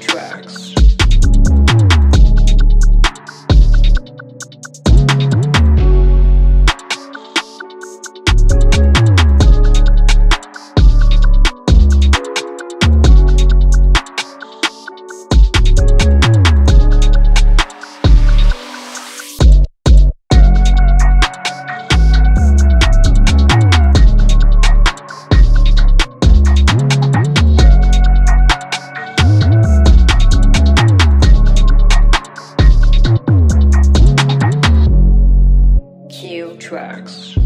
track. tracks.